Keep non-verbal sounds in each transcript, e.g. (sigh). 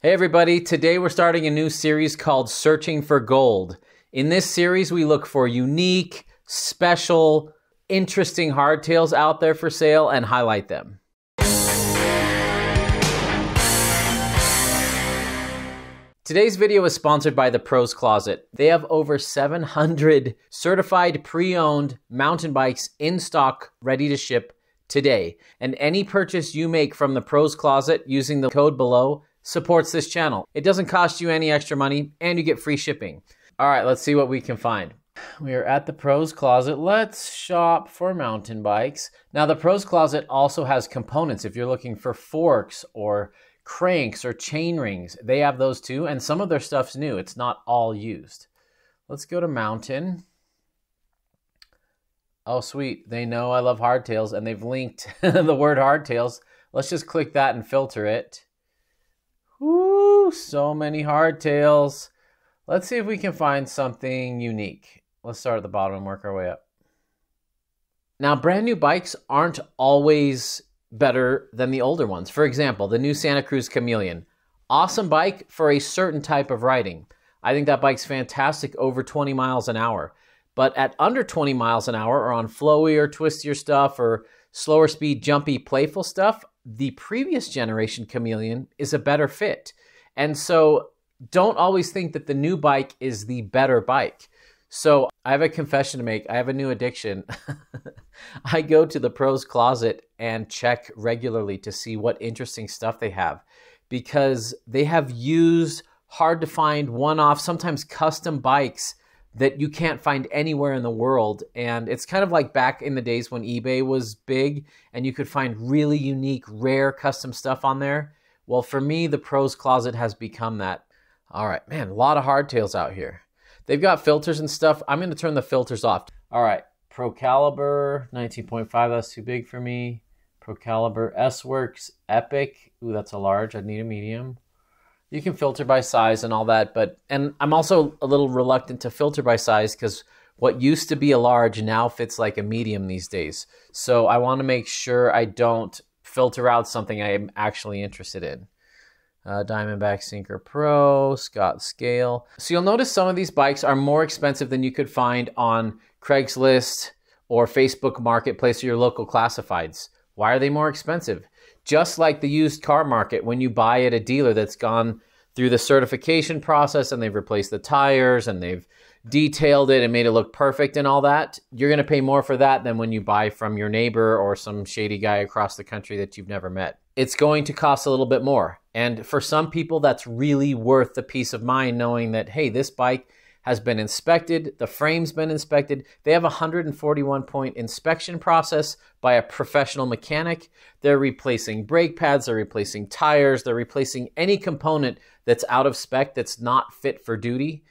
Hey, everybody. Today we're starting a new series called Searching for Gold. In this series, we look for unique, special, interesting hardtails out there for sale and highlight them. Today's video is sponsored by the Pros Closet. They have over 700 certified pre owned mountain bikes in stock, ready to ship today. And any purchase you make from the Pros Closet using the code below supports this channel. It doesn't cost you any extra money and you get free shipping. All right, let's see what we can find. We are at the Pros Closet. Let's shop for mountain bikes. Now, the Pros Closet also has components if you're looking for forks or cranks or chain rings. They have those too, and some of their stuff's new. It's not all used. Let's go to mountain. Oh, sweet. They know I love hardtails and they've linked (laughs) the word hardtails. Let's just click that and filter it. Woo, so many hardtails. Let's see if we can find something unique. Let's start at the bottom and work our way up. Now, brand new bikes aren't always better than the older ones. For example, the new Santa Cruz Chameleon. Awesome bike for a certain type of riding. I think that bike's fantastic over 20 miles an hour. But at under 20 miles an hour or on flowy or twistier stuff or slower speed, jumpy, playful stuff, the previous generation Chameleon is a better fit. And so don't always think that the new bike is the better bike. So I have a confession to make. I have a new addiction. (laughs) I go to the pros closet and check regularly to see what interesting stuff they have because they have used hard to find one off, sometimes custom bikes that you can't find anywhere in the world. And it's kind of like back in the days when eBay was big and you could find really unique, rare custom stuff on there. Well, for me, the pros closet has become that. All right, man, a lot of hardtails out here. They've got filters and stuff. I'm going to turn the filters off. All right, Procaliber 19.5, that's too big for me. Procaliber S-Works Epic. Ooh, that's a large. I'd need a medium you can filter by size and all that, but and I'm also a little reluctant to filter by size because what used to be a large now fits like a medium these days. So I want to make sure I don't filter out something I'm actually interested in. Uh, Diamondback Sync'r Pro, Scott Scale. So you'll notice some of these bikes are more expensive than you could find on Craigslist or Facebook Marketplace or your local classifieds. Why are they more expensive? Just like the used car market when you buy at a dealer that's gone through the certification process and they've replaced the tires and they've detailed it and made it look perfect and all that, you're going to pay more for that than when you buy from your neighbor or some shady guy across the country that you've never met. It's going to cost a little bit more. And for some people, that's really worth the peace of mind knowing that, hey, this bike has been inspected, the frame's been inspected. They have a 141 point inspection process by a professional mechanic. They're replacing brake pads, they're replacing tires, they're replacing any component that's out of spec that's not fit for duty.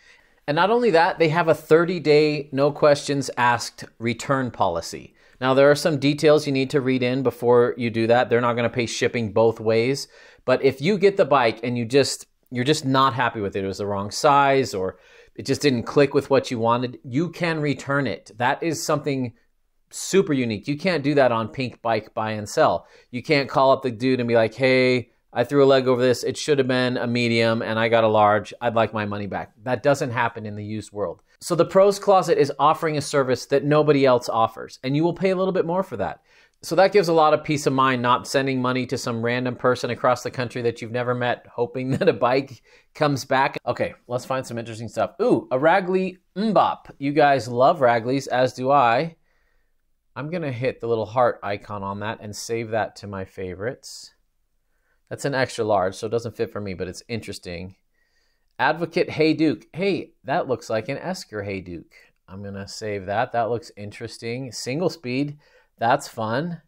And not only that, they have a 30 day, no questions asked return policy. Now, there are some details you need to read in before you do that. They're not going to pay shipping both ways. But if you get the bike and you just you're just not happy with it, it was the wrong size or it just didn't click with what you wanted, you can return it. That is something super unique. You can't do that on Pink Bike Buy and Sell. You can't call up the dude and be like, hey, I threw a leg over this. It should have been a medium and I got a large. I'd like my money back. That doesn't happen in the used world. So the Pros Closet is offering a service that nobody else offers, and you will pay a little bit more for that. So that gives a lot of peace of mind not sending money to some random person across the country that you've never met, hoping (laughs) that a bike comes back. Okay, let's find some interesting stuff. Ooh, a Ragley MMMBop. You guys love Ragleys, as do I. I'm going to hit the little heart icon on that and save that to my favorites. That's an extra large, so it doesn't fit for me, but it's interesting. Advocate Hayduke. Hey, that looks like an Esker Hayduke. I'm going to save that. That looks interesting. Single speed. That's fun.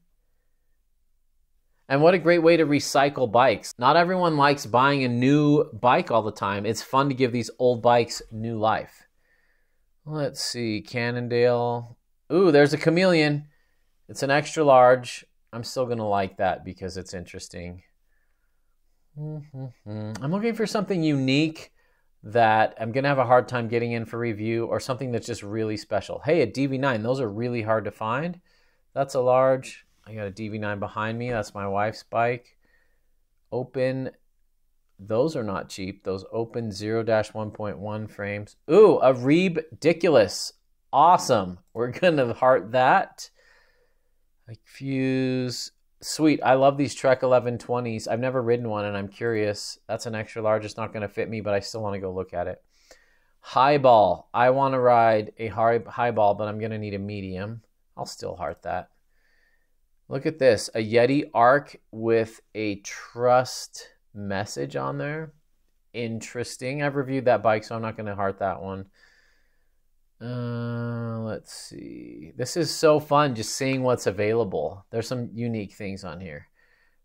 And what a great way to recycle bikes. Not everyone likes buying a new bike all the time. It's fun to give these old bikes new life. Let's see, Cannondale. Ooh, there's a chameleon. It's an extra large. I'm still going to like that because it's interesting. Mm-hmm. I'm looking for something unique that I'm going to have a hard time getting in for review or something that's just really special. Hey, a DV9, those are really hard to find. That's a large. I got a DV9 behind me. That's my wife's bike. Open Those are not cheap. Those open 0-1.1 frames. Ooh, a Ridiculous. Awesome. We're going to heart that. Like fuse. Sweet. I love these Trek 1120s. I've never ridden one and I'm curious. That's an extra large. It's not going to fit me, but I still want to go look at it. Highball. I want to ride a high, highball, but I'm going to need a medium. I'll still heart that. Look at this. A Yeti Arc with a trust message on there. Interesting. I've reviewed that bike, so I'm not going to heart that one. Uh, let's see. This is so fun just seeing what's available. There's some unique things on here.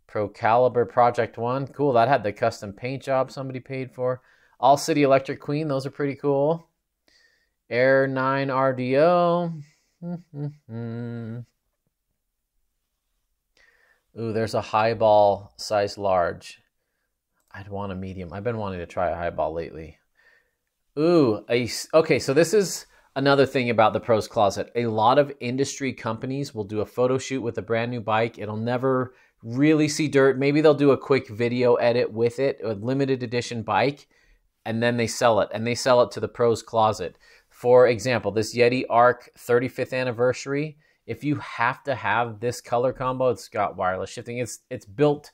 Pro Caliber Project 1. Cool. That had the custom paint job somebody paid for. All City Electric Queen. Those are pretty cool. Air 9 RDO. Mm-hmm. Ooh, there's a highball size large. I'd want a medium. I've been wanting to try a highball lately. Ooh, a, okay, so this is another thing about the pros closet. A lot of industry companies will do a photo shoot with a brand new bike. It'll never really see dirt. Maybe they'll do a quick video edit with it, a limited edition bike, and then they sell it. And they sell it to the pros closet. For example, this Yeti Arc 35th anniversary, if you have to have this color combo, it's got wireless shifting. It's it's built,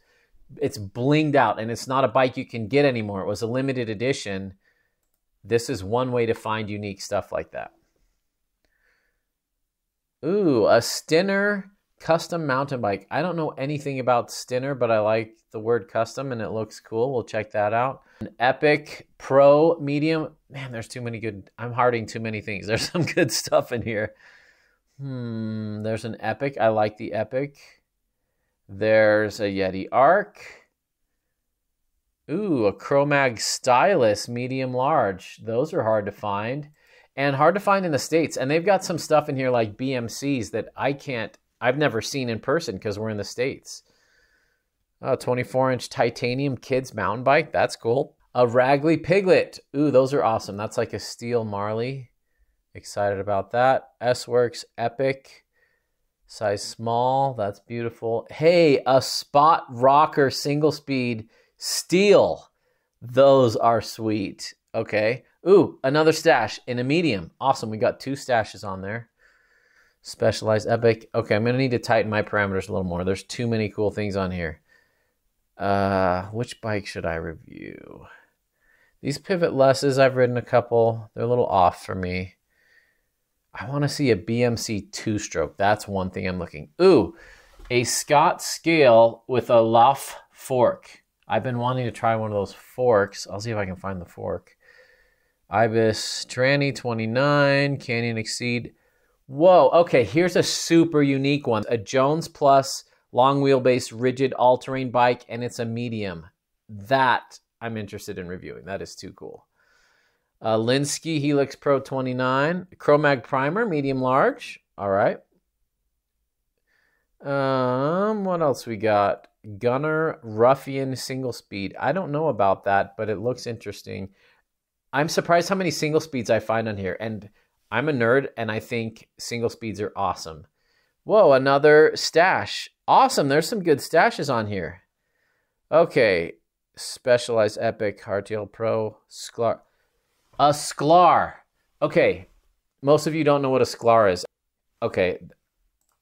it's blinged out, and it's not a bike you can get anymore. It was a limited edition. This is one way to find unique stuff like that. Ooh, a Stinner custom mountain bike. I don't know anything about Stinner, but I like the word custom and it looks cool. We'll check that out. An Epic Pro Medium. Man, there's too many good. I'm harding too many things. (laughs) There's some good stuff in here. Hmm, there's an Epic. I like the Epic. There's a Yeti Arc. Ooh, a Chromag Stylus medium large. Those are hard to find and hard to find in the States. And they've got some stuff in here like BMCs that I can't, I've never seen in person because we're in the States. A 24 inch titanium kids mountain bike. That's cool. A Ragley Piglet. Ooh, those are awesome. That's like a steel Marley. Excited about that. S Works Epic. Size small. That's beautiful. Hey, a Spot Rocker single speed steel. Those are sweet. Okay. Ooh, another Stache in a medium. Awesome. We got two Staches on there. Specialized Epic. Okay, I'm going to need to tighten my parameters a little more. There's too many cool things on here. Uh, which bike should I review? These Pivot Lesses, I've ridden a couple. They're a little off for me. I want to see a BMC two-stroke. That's one thing I'm looking. Ooh, a Scott scale with a Lauf fork. I've been wanting to try one of those forks. I'll see if I can find the fork. Ibis Tranny 29, Canyon Exceed. Whoa, okay, here's a super unique one. A Jones Plus long wheelbase rigid all-terrain bike, and it's a medium. That I'm interested in reviewing. That is too cool. Uh, Lynskey Helix Pro 29. Chromag Primer, medium large. All right. Um, what else we got? Gunnar Ruffian single speed. I don't know about that, but it looks interesting. I'm surprised how many single speeds I find on here. And I'm a nerd and I think single speeds are awesome. Whoa, another Stache. Awesome. There's some good Staches on here. Okay. Specialized Epic, Hardtail Pro, Sklar. A Sklar. Okay. Most of you don't know what a Sklar is. Okay.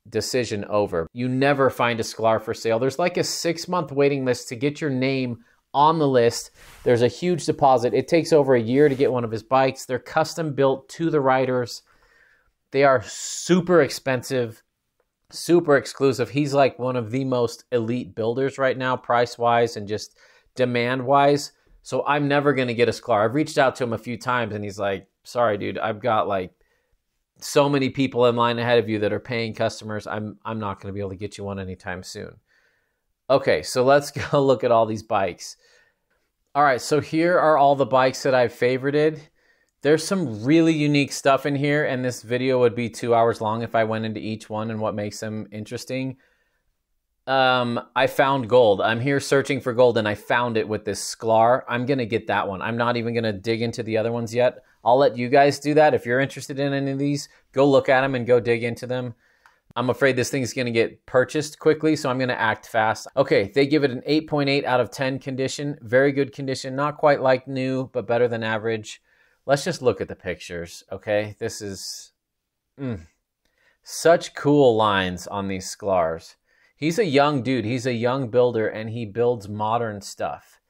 Decision over. You never find a Sklar for sale. There's like a six month waiting list to get your name on the list. There's a huge deposit. It takes over a year to get one of his bikes. They're custom built to the riders. They are super expensive, super exclusive. He's like one of the most elite builders right now, price wise and just demand wise. So I'm never going to get a Sklar. I've reached out to him a few times and he's like, sorry, dude, I've got like so many people in line ahead of you that are paying customers. I'm, I'm not going to be able to get you one anytime soon. Okay, so let's (laughs) go look at all these bikes. All right, so here are all the bikes that I've favorited. There's some really unique stuff in here, and this video would be two hours long if I went into each one and what makes them interesting um, I found gold. I'm here searching for gold and I found it with this Sklar. I'm going to get that one. I'm not even going to dig into the other ones yet. I'll let you guys do that. If you're interested in any of these, go look at them and go dig into them. I'm afraid this thing's going to get purchased quickly, so I'm going to act fast. Okay, they give it an 8.8 out of 10 condition. Very good condition. Not quite like new, but better than average. Let's just look at the pictures, okay? This is mm, such cool lines on these Sklar's. He's a young dude. He's a young builder, and he builds modern stuff.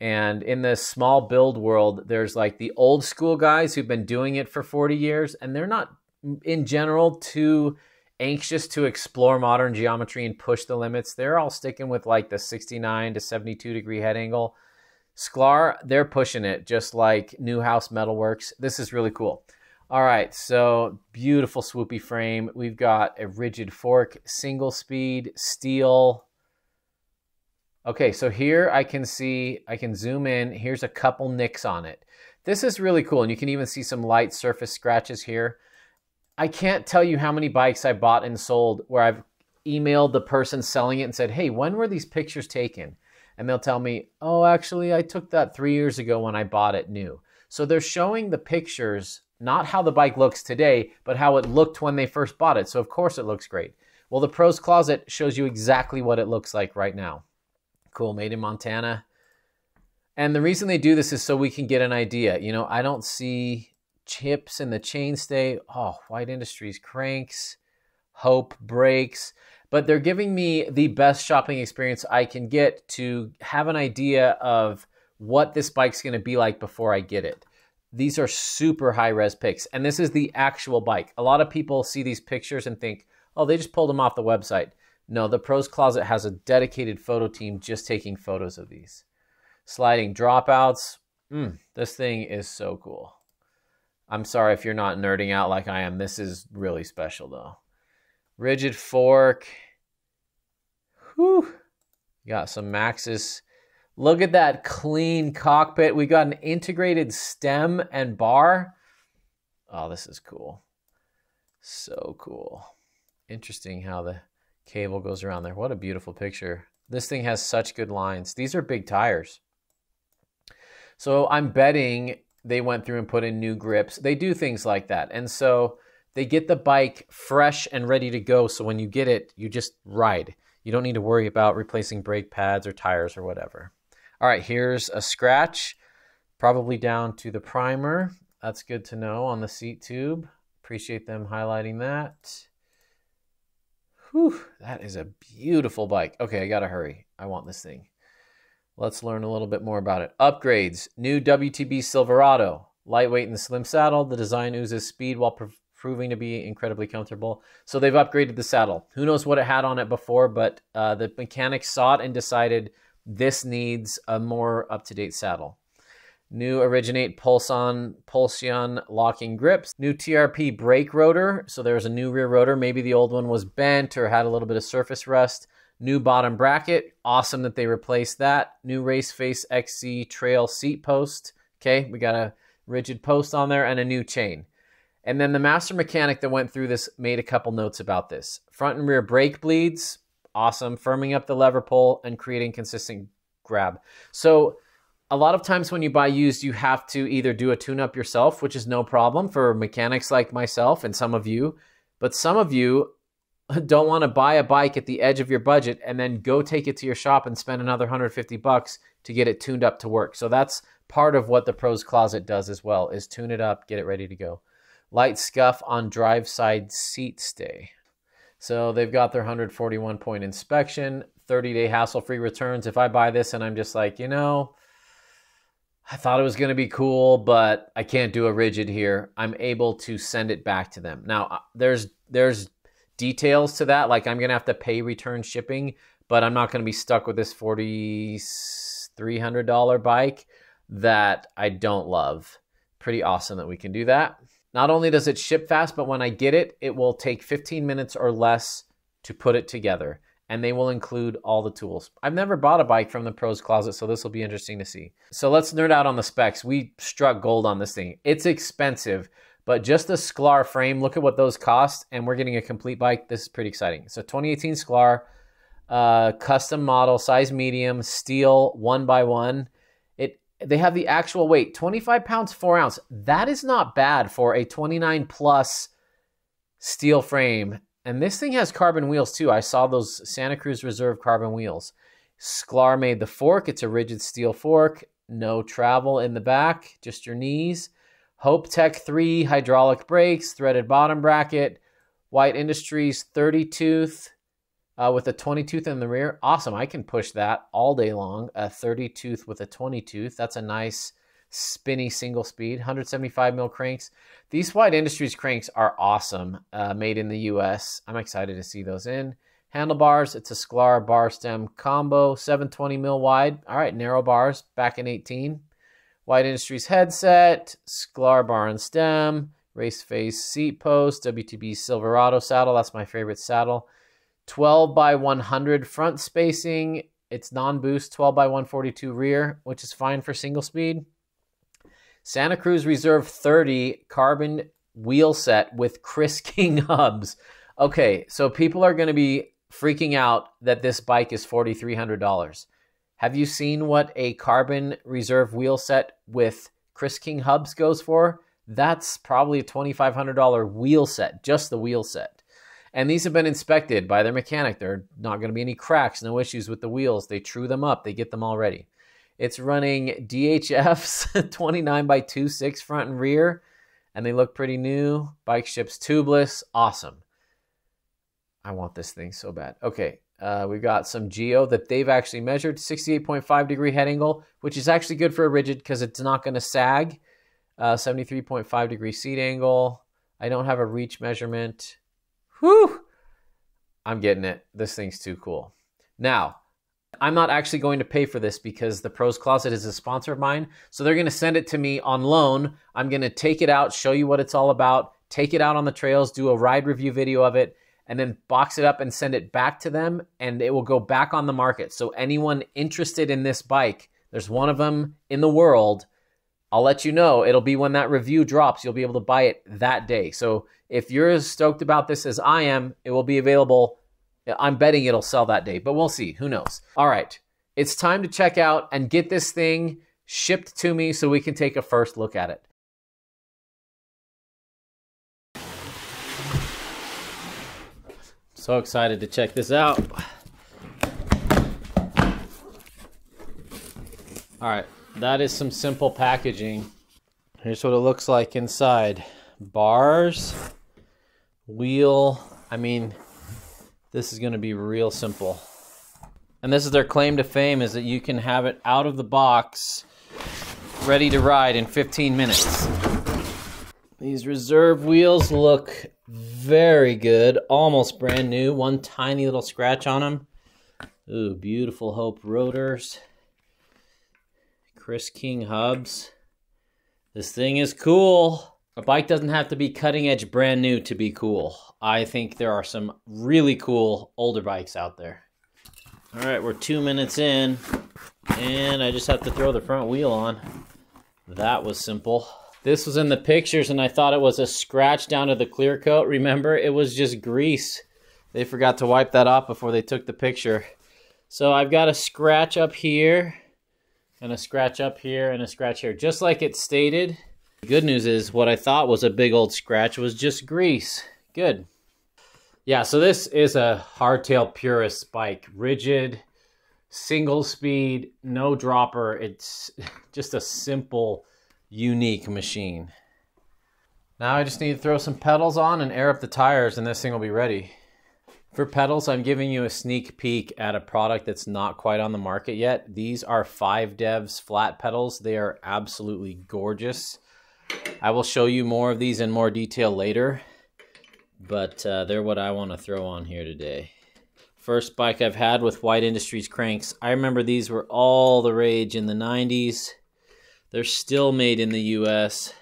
And in the small build world, there's like the old school guys who've been doing it for 40 years, and they're not, in general, too anxious to explore modern geometry and push the limits. They're all sticking with like the 69 to 72 degree head angle. Sklar, they're pushing it just like Neuhaus Metalworks. This is really cool. All right, so beautiful swoopy frame. We've got a rigid fork, single speed, steel. Okay, so here I can see, I can zoom in. Here's a couple nicks on it. This is really cool, and you can even see some light surface scratches here. I can't tell you how many bikes I bought and sold where I've emailed the person selling it and said, hey, when were these pictures taken? And they'll tell me, oh, actually, I took that three years ago when I bought it new. So they're showing the pictures, not how the bike looks today, but how it looked when they first bought it. So, of course, it looks great. Well, the Pros Closet shows you exactly what it looks like right now. Cool, made in Montana. And the reason they do this is so we can get an idea. You know, I don't see chips in the chainstay. Oh, White Industries cranks, Hope brakes. But they're giving me the best shopping experience I can get to have an idea of what this bike's going to be like before I get it. These are super high res pics, and this is the actual bike. A lot of people see these pictures and think, oh, they just pulled them off the website. No, the Pros Closet has a dedicated photo team just taking photos of these. Sliding dropouts. Mm, this thing is so cool. I'm sorry if you're not nerding out like I am. This is really special though. Rigid fork. Whew. Got some Maxxis. Look at that clean cockpit. We got an integrated stem and bar. Oh, this is cool. So cool. Interesting how the cable goes around there. What a beautiful picture. This thing has such good lines. These are big tires. So I'm betting they went through and put in new grips. They do things like that. And so they get the bike fresh and ready to go. So when you get it, you just ride. You don't need to worry about replacing brake pads or tires or whatever. All right, here's a scratch, probably down to the primer. That's good to know on the seat tube. Appreciate them highlighting that. Whew, that is a beautiful bike. Okay, I gotta hurry. I want this thing. Let's learn a little bit more about it. Upgrades New WTB Silverado. Lightweight and slim saddle. The design oozes speed while pr- proving to be incredibly comfortable. So they've upgraded the saddle. Who knows what it had on it before, but uh, the mechanics saw it and decided this needs a more up to date saddle. New Origin8 Pulsion, Pulsion locking grips. New TRP brake rotor. So there's a new rear rotor. Maybe the old one was bent or had a little bit of surface rust. New bottom bracket. Awesome that they replaced that. New Race Face XC trail seat post. Okay, we got a rigid post on there and a new chain. And then the master mechanic that went through this made a couple notes about this. Front and rear brake bleeds. Awesome. Firming up the lever pull and creating consistent grab. So a lot of times when you buy used, you have to either do a tune up yourself, which is no problem for mechanics like myself and some of you. But some of you (laughs) don't want to buy a bike at the edge of your budget and then go take it to your shop and spend another 150 bucks to get it tuned up to work. So that's part of what the Pros Closet does as well is tune it up, get it ready to go. Light scuff on drive side seat stay. So they've got their 141 point inspection, 30 day hassle free returns. If I buy this and I'm just like, you know, I thought it was going to be cool, but I can't do a rigid here. I'm able to send it back to them. Now, uh, there's there's details to that. Like I'm to have to pay return shipping, but I'm not to be stuck with this $4,300 bike that I don't love. Pretty awesome that we can do that. Not only does it ship fast, but when I get it, it will take 15 minutes or less to put it together. And they will include all the tools. I've never bought a bike from the pros closet, so this will be interesting to see. So let's nerd out on the specs. We struck gold on this thing. It's expensive, but just the Sklar frame, look at what those cost, and we're getting a complete bike. This is pretty exciting. So 2018 Sklar, uh, custom model, size medium, steel, one by one. It they have the actual weight, 25 pounds four ounce. That is not bad for a 29 plus steel frame. And this thing has carbon wheels too. I saw those Santa Cruz Reserve carbon wheels. Sklar made the fork. It's a rigid steel fork. No travel in the back, just your knees. Hope Tech 3 hydraulic brakes, threaded bottom bracket. White Industries 30 tooth uh, with a 20 tooth in the rear. Awesome. I can push that all day long. A 30 tooth with a 20 tooth. That's a nice spinny single speed. 175 mil cranks. These White Industries cranks are awesome. Uh, made in the US. I'm excited to see those in. Handlebars, it's a Sklar bar stem combo, 720 mil wide. All right, narrow bars back in 18. White Industries headset, Sklar bar and stem, race face seat post, WTB Silverado saddle. That's my favorite saddle. 12 by 100 front spacing. It's non-boost 12 by 142 rear, which is fine for single speed. Santa Cruz Reserve 30 carbon wheel set with Chris (laughs) King hubs. Okay, so people are going to be freaking out that this bike is $4,300. Have you seen what a carbon reserve wheel set with Chris King hubs goes for? That's probably a $2,500 wheel set, just the wheel set. And these have been inspected by their mechanic. There are not going to be any cracks, no issues with the wheels. They true them up, they get them all ready. It's running DHF's (laughs) 29 by 26 front and rear, and they look pretty new. Bike ships tubeless. Awesome. I want this thing so bad. Okay, uh, we've got some Geo that they've actually measured 68.5 degree head angle, which is actually good for a rigid because it's not going to sag. Uh, 73.5 degree seat angle. I don't have a reach measurement. Whew! I'm getting it. This thing's too cool. Now, I'm not actually going to pay for this because the Pros Closet is a sponsor of mine. So they're going to send it to me on loan. I'm going to take it out, show you what it's all about, take it out on the trails, do a ride review video of it, and then box it up and send it back to them. And it will go back on the market. So anyone interested in this bike, there's one of them in the world. I'll let you know. It'll be when that review drops. You'll be able to buy it that day. So if you're as stoked about this as I am, it will be available. I'm betting it'll sell that day, but we'll see. Who knows? All right. It's time to check out and get this thing shipped to me so we can take a first look at it. So excited to check this out. All right, that is some simple packaging. Here's what it looks like inside. Bars, wheel. I mean, this is going to be real simple. And this is their claim to fame is that you can have it out of the box ready to ride in 15 minutes. These reserve wheels look very good, almost brand new. One tiny little scratch on them. Ooh, beautiful Hope rotors. Chris King hubs. This thing is cool. A bike doesn't have to be cutting edge brand new to be cool. I think there are some really cool older bikes out there. All right, we're two minutes in, and I just have to throw the front wheel on. That was simple. This was in the pictures, and I thought it was a scratch down to the clear coat. Remember, it was just grease. They forgot to wipe that off before they took the picture. So I've got a scratch up here, and a scratch up here, and a scratch here, just like it stated. The good news is what I thought was a big old scratch was just grease. Good. Yeah, so this is a hardtail purist bike. Rigid, single speed, no dropper. It's (laughs) just a simple, unique machine. Now I just need to throw some pedals on and air up the tires and this thing will be ready. For pedals, I'm giving you a sneak peek at a product that's not quite on the market yet. These are 5Devs flat pedals. They are absolutely gorgeous. I will show you more of these in more detail later, but uh, they're what I want to throw on here today. First bike I've had with White Industries cranks. I remember these were all the rage in the 90s. They're still made in the US.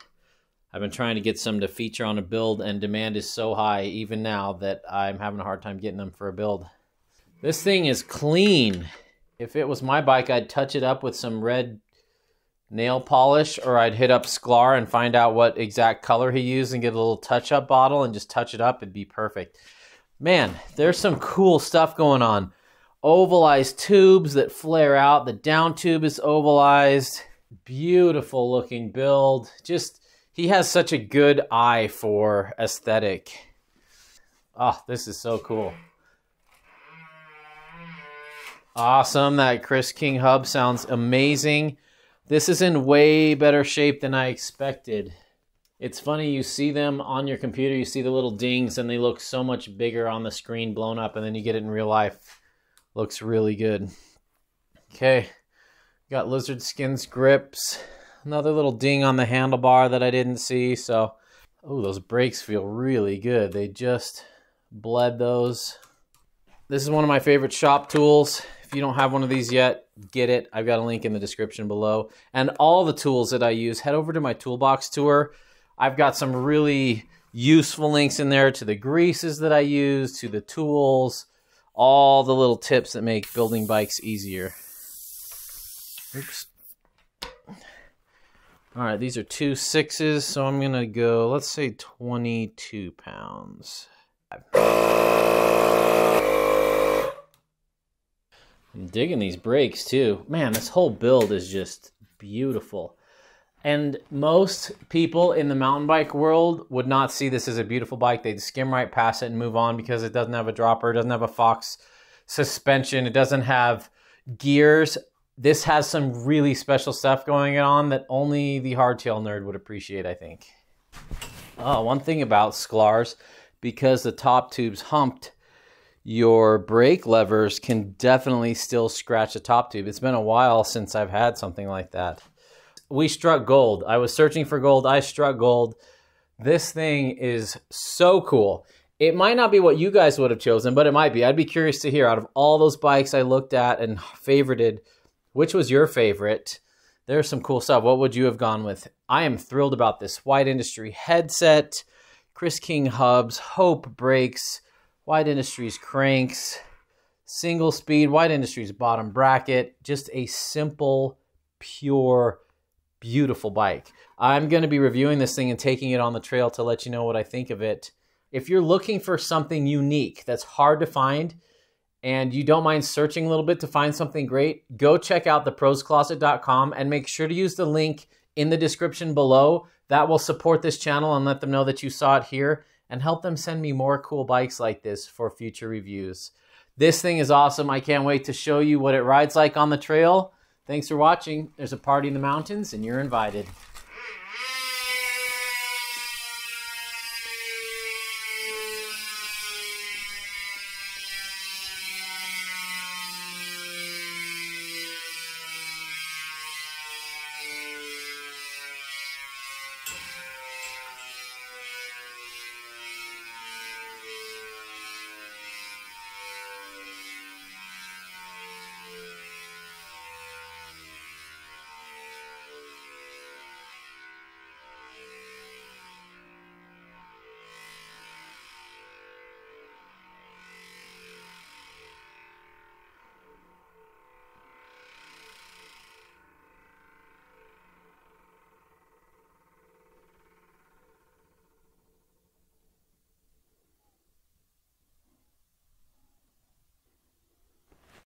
I've been trying to get some to feature on a build, and demand is so high even now that I'm having a hard time getting them for a build. This thing is clean. If it was my bike, I'd touch it up with some red nail polish or I'd hit up Sklar and find out what exact color he used and get a little touch up bottle and just touch it up. It'd be perfect. Man, there's some cool stuff going on. Ovalized tubes that flare out. The down tube is ovalized. Beautiful looking build. Just, he has such a good eye for aesthetic. Oh, this is so cool. Awesome. That Chris King hub sounds amazing. This is in way better shape than I expected. It's funny, you see them on your computer, you see the little dings, and they look so much bigger on the screen blown up, and then you get it in real life. Looks really good. Okay, got lizard skins grips. Another little ding on the handlebar that I didn't see. So, oh, those brakes feel really good. They just bled those. This is one of my favorite shop tools. If you don't have one of these yet, get it. I've got a link in the description below. And all the tools that I use, head over to my toolbox tour. I've got some really useful links in there to the greases that I use, to the tools, all the little tips that make building bikes easier. Oops. All right, these are two sixes, so I'm gonna go, let's say 22 pounds. I'm digging these brakes too. Man, this whole build is just beautiful. And most people in the mountain bike world would not see this as a beautiful bike. They'd skim right past it and move on because it doesn't have a dropper, it doesn't have a Fox suspension, it doesn't have gears. This has some really special stuff going on that only the hardtail nerd would appreciate, I think. Oh, one thing about Sklar's, because the top tube's humped, your brake levers can definitely still scratch the top tube. It's been a while since I've had something like that. We struck gold. I was searching for gold. I struck gold. This thing is so cool. It might not be what you guys would have chosen, but it might be. I'd be curious to hear out of all those bikes I looked at and favorited, which was your favorite? There's some cool stuff. What would you have gone with? I am thrilled about this White Industry headset, Chris King hubs, Hope brakes, White Industries cranks, single speed, White Industries bottom bracket, just a simple, pure, beautiful bike. I'm going to be reviewing this thing and taking it on the trail to let you know what I think of it. If you're looking for something unique that's hard to find and you don't mind searching a little bit to find something great, go check out theproscloset.com and make sure to use the link in the description below. That will support this channel and let them know that you saw it here and help them send me more cool bikes like this for future reviews. This thing is awesome. I can't wait to show you what it rides like on the trail. Thanks for watching. There's a party in the mountains and you're invited.